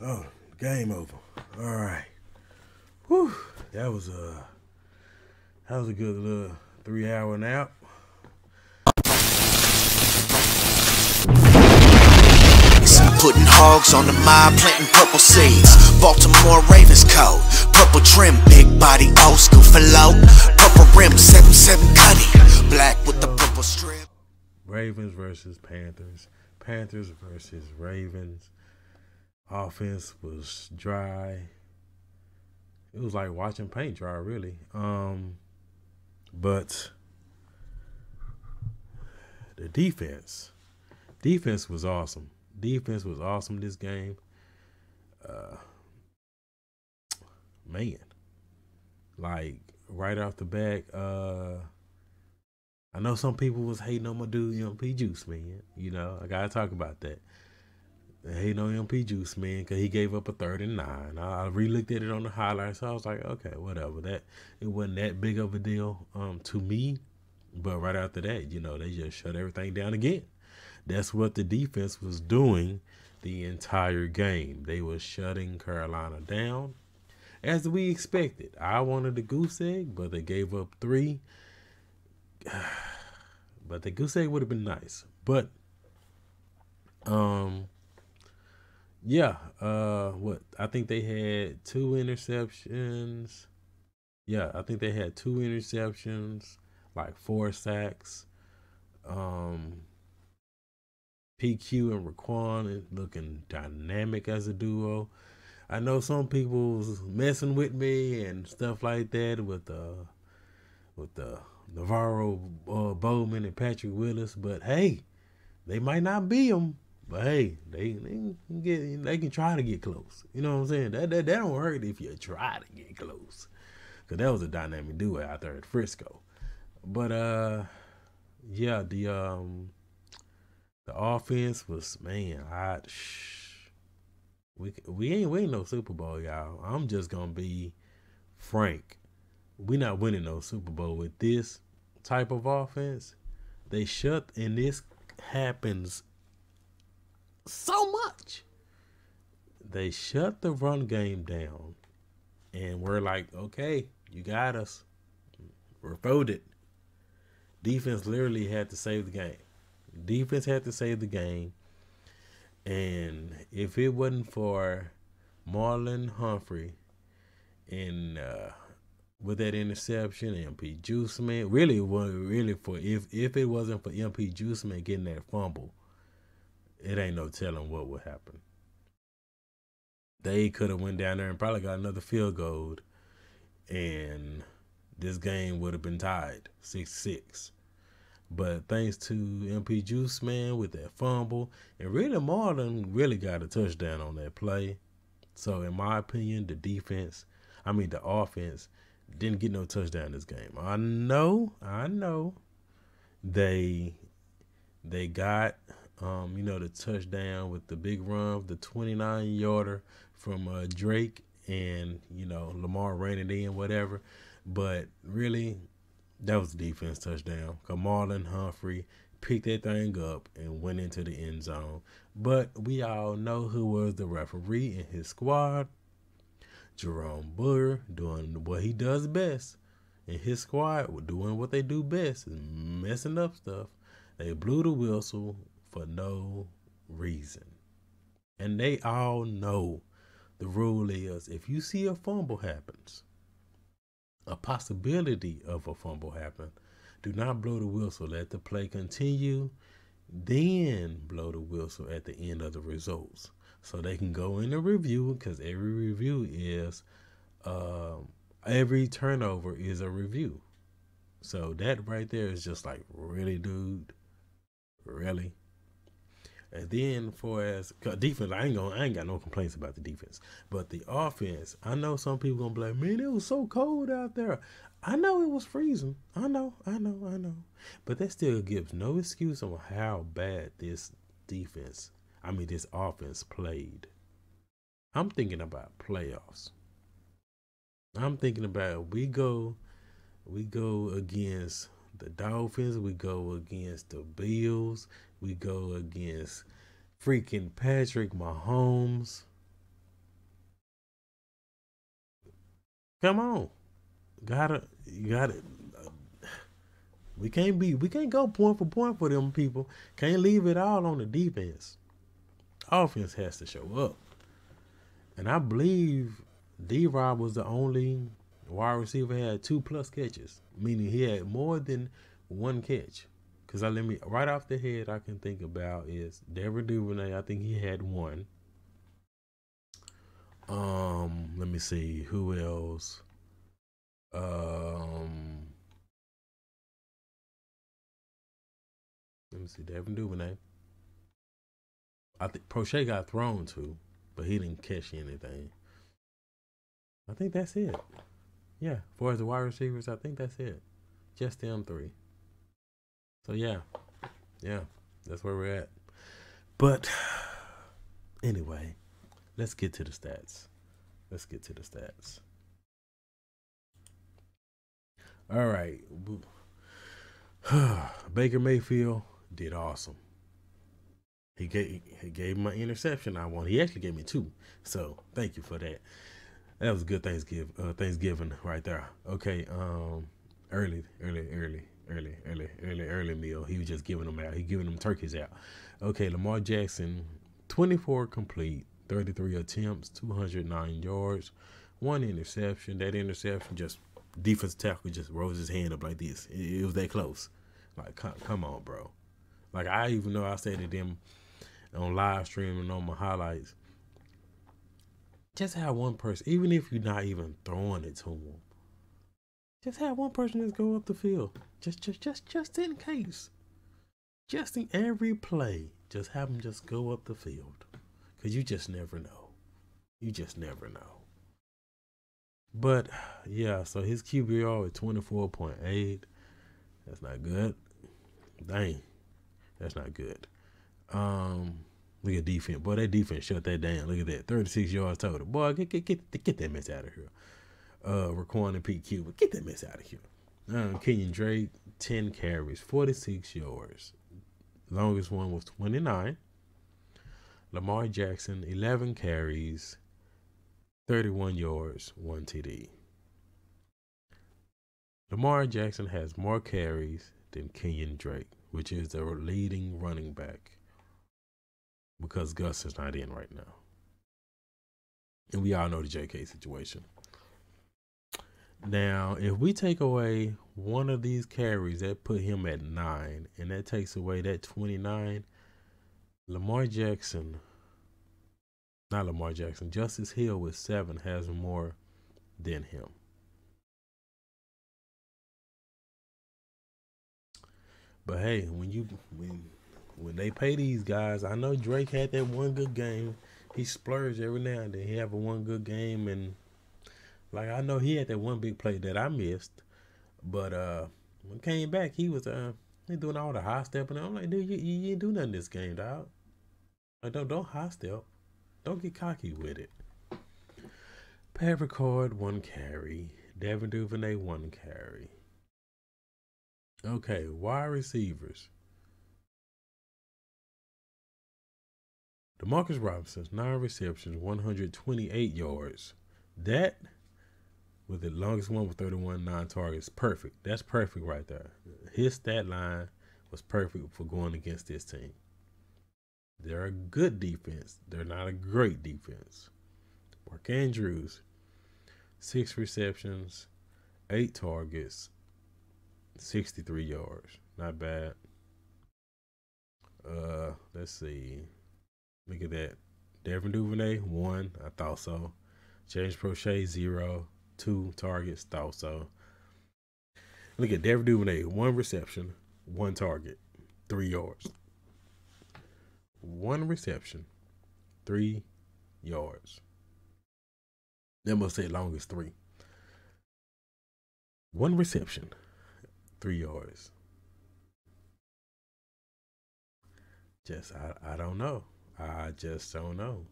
Oh, game over. All right. Whew. That was a that was a good little three hour nap. Putting hogs on the mob, planting purple seeds. Baltimore Ravens code. Purple trim, big body, old school flow. Purple rim, 7-7 cutty. Black with the purple strip. Ravens versus Panthers. Panthers versus Ravens. Offense was dry. It was like watching paint dry, really. Um, but the defense, defense was awesome. Defense was awesome this game. Uh, man, like right off the back, uh, I know some people was hating on my dude MP Juice, man. You know, I gotta talk about that. Hating on MP Juice, man, because he gave up a third and nine. I, I re-looked at it on the highlights. So I was like, okay, whatever. That it wasn't that big of a deal um, to me. But right after that, you know, they just shut everything down again. That's what the defense was doing the entire game. They were shutting Carolina down as we expected. I wanted the goose egg, but they gave up three. But the goose egg would have been nice. But um yeah, uh what I think they had two interceptions. Yeah, I think they had two interceptions, like four sacks. Um PQ and Roquan looking dynamic as a duo. I know some people's messing with me and stuff like that with uh with the NaVorro uh, Bowman and Patrick Willis, but hey, they might not be them. But hey, they, they can get they can try to get close. You know what I'm saying? That that, that don't hurt if you try to get close. Cause that was a dynamic duo out there at Frisco. But uh yeah, the um the offense was man, I shh, we we ain't winning no Super Bowl, y'all. I'm just gonna be frank. We not winning no Super Bowl with this type of offense. They shut and this happens so much. They shut the run game down, and we're like, okay, you got us. We're voted. Defense literally had to save the game. Defense had to save the game. And if it wasn't for Marlon Humphrey and uh, with that interception, MP Juiceman, really, was really for if if it wasn't for MP Juiceman getting that fumble, it ain't no telling what would happen. They could have went down there and probably got another field goal, and this game would have been tied six six. But thanks to MP Juice Man with that fumble, and really Marlon really got a touchdown on that play. So in my opinion, the defense, I mean the offense, didn't get no touchdown this game. I know, I know, they they got um, you know the touchdown with the big run, the 29 yarder from uh, Drake, and you know Lamar ran it in, whatever. But really, that was a defense touchdown. Marlon Humphrey picked that thing up and went into the end zone. But we all know who was the referee in his squad. Jerome Boger doing what he does best. And his squad doing what they do best, messing up stuff. They blew the whistle for no reason. And they all know the rule is if you see a fumble happens, a possibility of a fumble happen, do not blow the whistle. Let the play continue. Then blow the whistle at the end of the results. So they can go in the review because every review is, uh, every turnover is a review. So that right there is just like, really, dude? Really? And then for as defense, I ain't gonna I ain't got no complaints about the defense. But the offense, I know some people gonna be like, man, it was so cold out there. I know it was freezing. I know, I know, I know. But that still gives no excuse on how bad this defense, I mean this offense played. I'm thinking about playoffs. I'm thinking about we go we go against the Dolphins. We go against the Bills. We go against freaking Patrick Mahomes. Come on. Gotta, you gotta. We can't be, we can't go point for point for them people. Can't leave it all on the defense. Offense has to show up. And I believe D Rob was the only wide receiver had two plus catches, meaning he had more than one catch. Cause I let me right off the head I can think about is Devin Duvernay. I think he had one. Um, let me see who else. Um, let me see Devin Duvernay. I think Proche got thrown to, but he didn't catch anything. I think that's it. Yeah, for as the wide receivers, I think that's it. Just them three. So yeah, yeah, that's where we're at. But anyway, let's get to the stats. Let's get to the stats. All right. Baker Mayfield did awesome. He gave he gave my interception I want. He actually gave me two. So thank you for that. That was a good Thanksgiving uh, Thanksgiving right there. Okay, um early, early, early, early, early, early, early meal. He was just giving them out. He giving them turkeys out. Okay, Lamar Jackson, 24 complete, 33 attempts, 209 yards, one interception. That interception just defense tackle just rose his hand up like this. It, it was that close. Like, come, come on, bro. Like I even know I said to them on live stream and on my highlights. Just have one person, even if you're not even throwing it to them, just have one person just go up the field, just just just just in case, just in every play, just have them just go up the field, cause you just never know, you just never know. But yeah, so his QBR is twenty four point eight. That's not good. Dang, that's not good. Um, Look at defense. Boy, that defense shut that down. Look at that. 36 yards total. Boy, get get get, get that mess out of here. Uh Roquan and Pete Cuba. Get that mess out of here. Um, Kenyon Drake, 10 carries, 46 yards. Longest one was 29. Lamar Jackson, 11 carries, 31 yards, 1 TD. Lamar Jackson has more carries than Kenyon Drake, which is the leading running back because Gus is not in right now. And we all know the JK situation. Now, if we take away one of these carries, that put him at nine, and that takes away that 29, Lamar Jackson, not Lamar Jackson, Justice Hill with seven has more than him. But hey, when you when when they pay these guys, I know Drake had that one good game. He splurged every now and then. He have a one good game, and like I know he had that one big play that I missed, but uh, when came back, he was uh, he doing all the high stepping. I'm like, dude, you, you, you ain't do nothing this game, dog. Like, don't don't high step. Don't get cocky with it. Pat Ricard one carry. Devin Duvernay one carry. Okay, wide receivers. Demarcus Robinson, nine receptions, 128 yards. That, with the longest one with 31 nine targets, perfect. That's perfect right there. His stat line was perfect for going against this team. They're a good defense. They're not a great defense. Mark Andrews, six receptions, eight targets, 63 yards. Not bad. Uh, let's see. Look at that. Devin Duvernay, one. I thought so. James Proche, zero. Two targets, thought so. Look at Devin Duvernay, one reception, one target, three yards. One reception, three yards. That must say longest three. One reception, three yards. Just I, I don't know. I just don't know.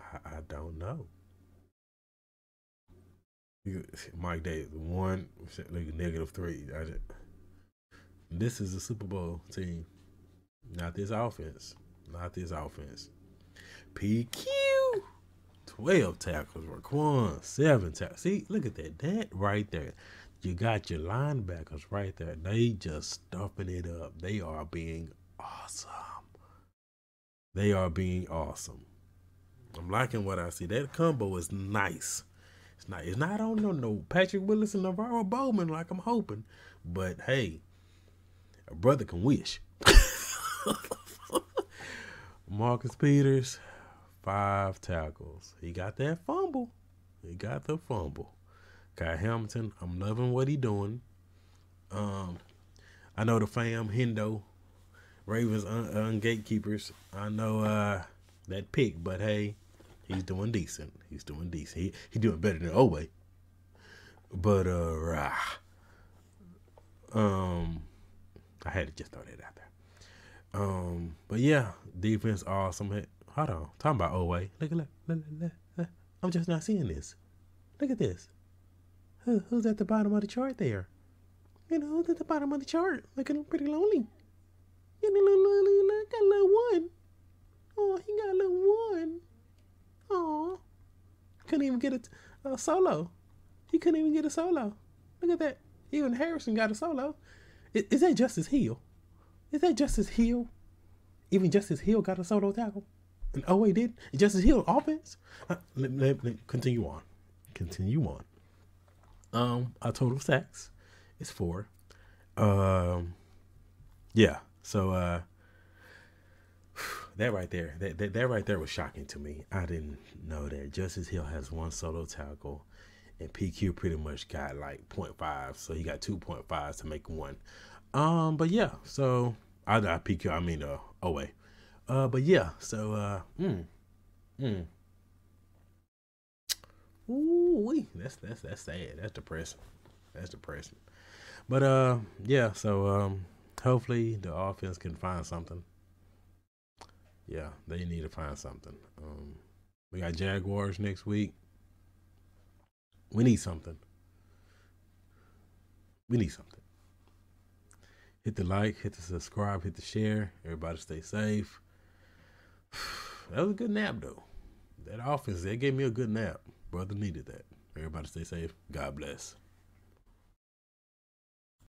I, I don't know. Mike Davis, one negative three. Just, this is a Super Bowl team, not this offense. Not this offense. PQ 12 tackles. Roquan, seven tackles. See, look at that. That right there. You got your linebackers right there. They just stuffing it up. They are being awesome. They are being awesome. I'm liking what I see. That combo is nice. It's not. It's not on no no Patrick Willis and NaVorro Bowman like I'm hoping. But hey, a brother can wish. Marcus Peters, five tackles. He got that fumble. He got the fumble. Kyle Hamilton, I'm loving what he doing. Um, I know the fam Hendo, Ravens un, un gatekeepers. I know uh that pick, but hey, he's doing decent. He's doing decent. He he doing better than Oweh. But uh, rah. um, I had to just throw that out there. Um, but yeah, defense awesome. Hold on, talking about Oweh. Look at look, look, look, look. I'm just not seeing this. Look at this. Who, who's at the bottom of the chart there? You know, who's at the bottom of the chart? Looking pretty lonely. Know, look, look, look, got a little one. Oh, he got a little one. Oh, couldn't even get a, a solo. He couldn't even get a solo. Look at that. Even Harrison got a solo. Is, is that Justice Hill? Is that Justice Hill? Even Justice Hill got a solo tackle. And oh wait, did Justice Hill offense? Uh, let, let, let, continue on. Continue on. Um, our total sacks is four. Um, yeah. So uh, that right there, that, that that right there was shocking to me. I didn't know that Justice Hill has one solo tackle, and PQ pretty much got like 0.5, so he got 2.5 to make one. Um, but yeah, so I, I PQ, I mean uh, Oweh. Uh, but yeah, so uh, mm, mm. Ooh, that's that's that's sad. That's depressing. That's depressing. But uh, yeah. So um, hopefully the offense can find something. Yeah, they need to find something. Um, we got Jaguars next week. We need something. We need something. Hit the like, hit the subscribe, hit the share. Everybody stay safe. That was a good nap though. That offense, they gave me a good nap. Brother needed that. Everybody stay safe. God bless.